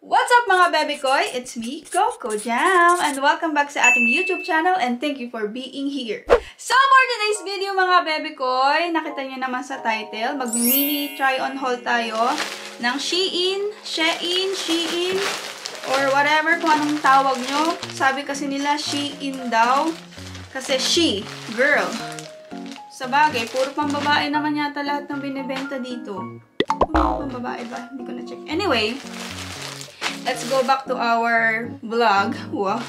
What's up mga bebe koy? It's me, Coco Jam, and welcome back sa ating YouTube channel and thank you for being here. So for today's video mga bebe koy, nakita niyo naman sa title, mag-mini try-on haul tayo ng Shein, Shein, Shein, or whatever kung anong tawag nyo. Sabi kasi nila Shein daw, kasi she, girl. Sa bagay, puro pambabae naman yata lahat ng binibenta dito. Puro pambabae ba? Hindi ko na-check. Anyway, let's go back to our vlog. Wow.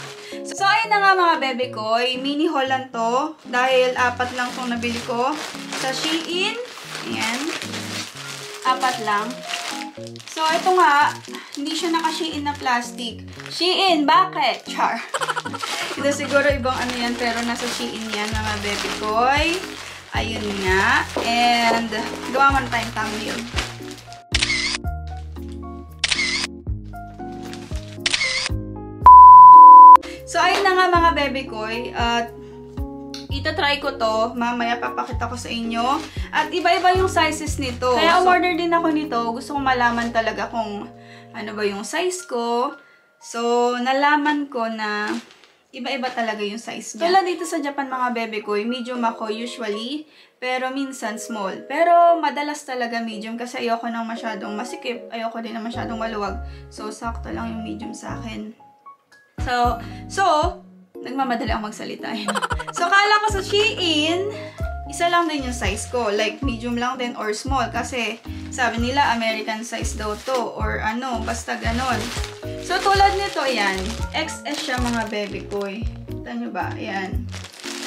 So, ayun na nga mga bebe ko. Mini haul lang to. Dahil apat lang tong nabili ko. Sa Shein. Ayan. Apat lang. So, ito nga. Hindi siya naka-Shein na plastic. Shein, bakit? Char. ito siguro ibang ano yan. Pero nasa Shein yan mga bebe ko. Ayun nga. And, gawa mo na tayong thumbnail. Nga mga bebe koy. At, itatry ko to. Mamaya papakita ko sa inyo. At, iba-iba yung sizes nito. Kaya, so, order din ako nito. Gusto kong malaman talaga kung ano ba yung size ko. So, nalaman ko na iba-iba talaga yung size niya. Tulad dito sa Japan mga bebe ko, medium ako usually, pero minsan small. Pero madalas talaga medium kasi ayoko nang masyadong masikip, ayoko din na masyadong maluwag. So, sakto lang yung medium sa akin. So, so, nagmamadali ako magsalita. so, kala ko sa Shein, isa lang din yung size ko. Like, medium lang din or small. Kasi, sabi nila, American size daw to. Or ano, basta ganon. So, tulad nito, yan. XS siya mga baby ko. Kita nyo ba? Yan.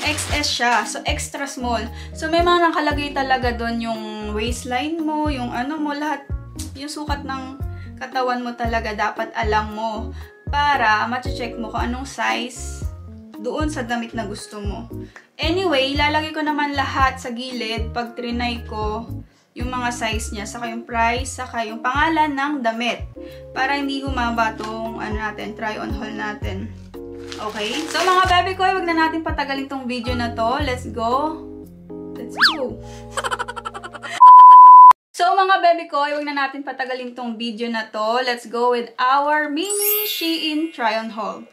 XS siya. So, extra small. So, may mga nakalagay talaga doon yung waistline mo, yung ano mo, lahat. Yung sukat ng katawan mo talaga dapat alam mo para ma-check mo kung anong size doon sa damit na gusto mo. Anyway, lalagay ko naman lahat sa gilid pag trinay ko yung mga size niya, saka yung price, saka yung pangalan ng damit. Para hindi humaba tong ano natin, try on haul natin. Okay? So mga baby ko, wag na natin patagalin tong video na to. Let's go! Let's go! So mga baby ko, huwag na natin patagalin tong video na to. Let's go with our mini Shein try-on haul.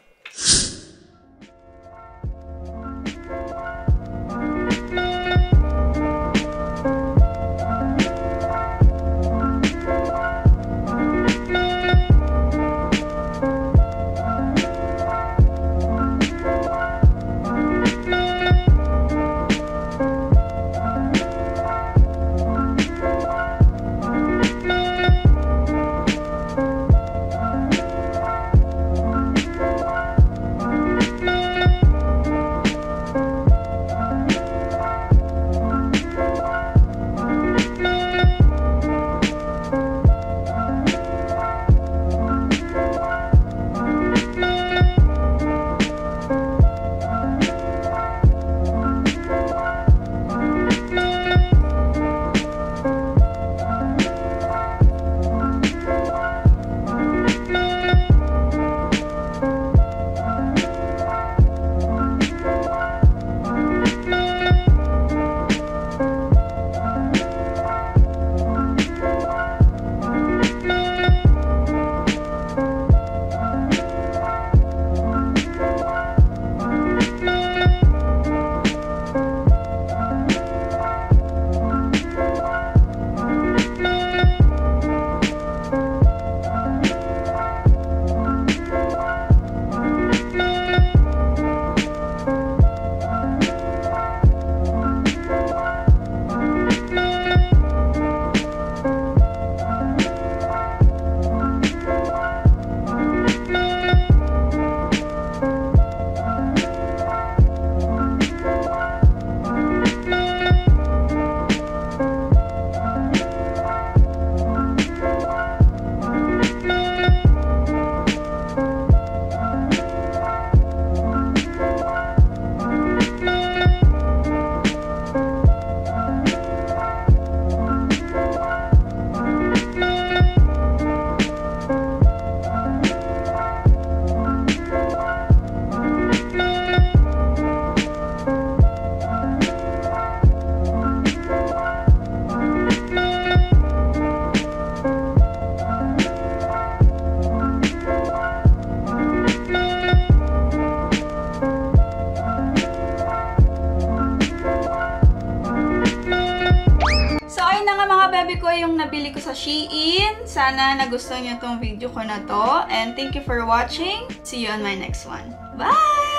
Ko yung nabili ko sa Shein. Sana nagustuhan niyo tong video ko na to. And thank you for watching. See you on my next one. Bye!